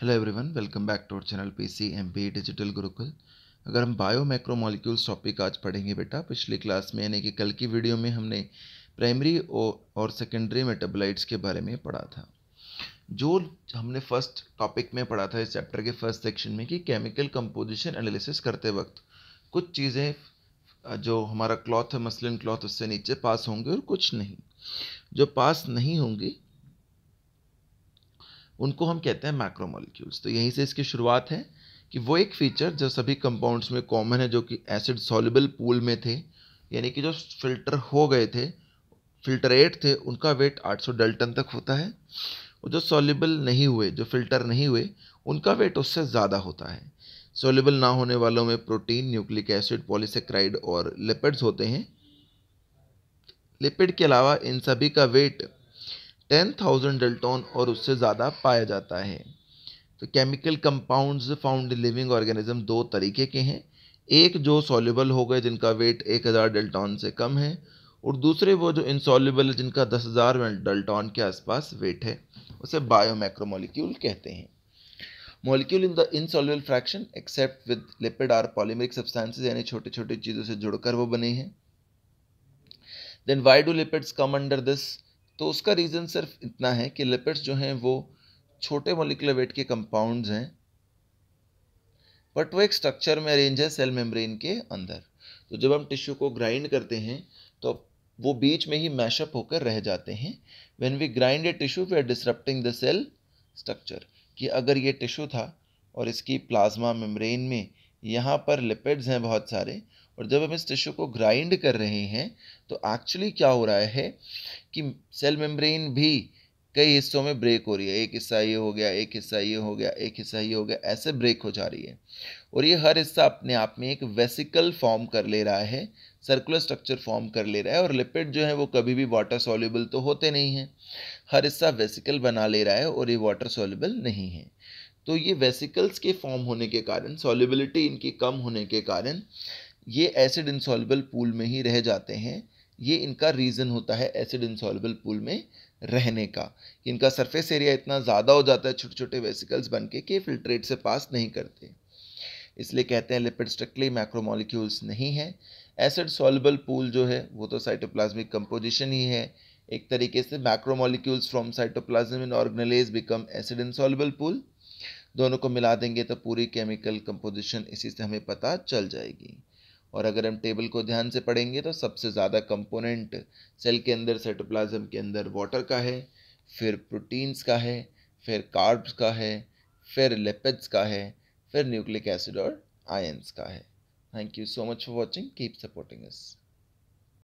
Hello everyone welcome back to our channel PC MP digital Gurukul अगर हम bio macromolecules topic आज पढ़ेंगे बेटा, पिछली क्लास में यानी कि कल की वीडियो में हमने प्राइमरी और सेकेंडरी मेटाबोलाइट्स के बारे में पढ़ा था। जो हमने फ़र्स्ट टॉपिक में पढ़ा था इस चैप्टर के फ़र्स्ट सेक्शन में कि केमिकल कंपोजिशन एनालिसिस करते वक्त कुछ चीज़ें, जो हमारा क्लॉथ है मसलिन क्लॉथ उससे नीचे पास होंगे और कुछ नहीं। जो पास नहीं होंगी उनको हम कहते हैं मैक्रोमोलिक्यूल्स तो यहीं से इसकी शुरुआत है कि वो एक फीचर जो सभी कंपाउंड्स में कॉमन है, जो कि एसिड सॉल्युबल पूल में थे, यानी कि जो फ़िल्टर हो गए थे फिल्टरेट थे, उनका वेट 800 डेल्टन तक होता है। और जो सॉल्युबल नहीं हुए, जो फ़िल्टर नहीं हुए, उनका वेट उससे ज़्यादा होता है। सॉल्युबल ना होने वालों में प्रोटीन न्यूक्लिक एसिड पॉलीसेक्राइड और लिपिड्स होते हैं। लिपिड के अलावा इन सभी का वेट टेन थाउज़ेंड डेल्टॉन और उससे ज़्यादा पाया जाता है। तो chemical compounds found living organism दो तरीके के हैं। एक जो सॉल्युबल हो गए, जिनका वेट एक हज़ार डेल्टॉन से कम है, और दूसरे वो जो इनसॉल्युबल है जिनका दस हज़ार डेल्टॉन के आसपास वेट है, उसे बायोमैक्रोमोलिक्यूल कहते हैं। Molecule in the insoluble fraction except with lipid are polymeric substances यानी छोटी छोटी चीज़ों से जुड़कर वो बने हैं। Then why do lipids come under this तो उसका रीज़न सिर्फ़ इतना है कि लिपिड्स जो हैं वो छोटे मोलिकुलर वेट के कंपाउंड्स हैं बट वो एक स्ट्रक्चर में अरेंज है सेल मेम्ब्रेन के अंदर। तो जब हम टिश्यू को ग्राइंड करते हैं तो वो बीच में ही मैशअप होकर रह जाते हैं। When we grind a tissue we are disrupting the cell structure कि अगर ये टिश्यू था और इसकी प्लाज्मा मेम्ब्रेन में यहाँ पर लिपिड्स हैं बहुत सारे और जब हम इस टिश्यू को ग्राइंड कर रहे हैं तो एक्चुअली क्या हो रहा है कि सेल मेम्ब्रेन भी कई हिस्सों में ब्रेक हो रही है। एक हिस्सा ये हो गया, एक हिस्सा ये हो गया, एक हिस्सा ये हो गया, ऐसे ब्रेक हो जा रही है। और ये हर हिस्सा अपने आप में एक वेसिकल फॉर्म कर ले रहा है सर्कुलर स्ट्रक्चर फॉर्म कर ले रहा है और लिपिड जो है वो कभी भी वाटर सॉल्युबल तो होते नहीं हैं। हर हिस्सा वेसिकल बना ले रहा है और ये वाटर सॉल्युबल नहीं है। तो ये वेसिकल्स के फॉर्म होने के कारण सॉल्युबिलिटी इनकी कम होने के कारण ये एसिड इंसॉल्युबल पूल में ही रह जाते हैं। ये इनका रीज़न होता है एसिड इंसॉल्युबल पूल में रहने का। इनका सरफेस एरिया इतना ज़्यादा हो जाता है छोटे छोटे वेसिकल्स बन के कि फिल्ट्रेट से पास नहीं करते। इसलिए कहते हैं लिपिड स्ट्रिक्टली मैक्रोमोलिक्यूल्स नहीं है। एसिड सॉल्युबल पूल जो है, वो तो साइटोप्लाज्मिक कंपोजिशन ही है। एक तरीके से macromolecules from cytoplasm in organise become acid insoluble pool दोनों को मिला देंगे तो पूरी केमिकल कंपोजिशन इसी से हमें पता चल जाएगी। और अगर हम टेबल को ध्यान से पढ़ेंगे तो सबसे ज़्यादा कंपोनेंट सेल के अंदर, साइटोप्लाज्म के अंदर वाटर का है, फिर प्रोटीन्स का है, फिर कार्ब्स का है, फिर लिपिड्स का है, फिर न्यूक्लिक एसिड और आयंस का है। Thank you so much for watching keep supporting us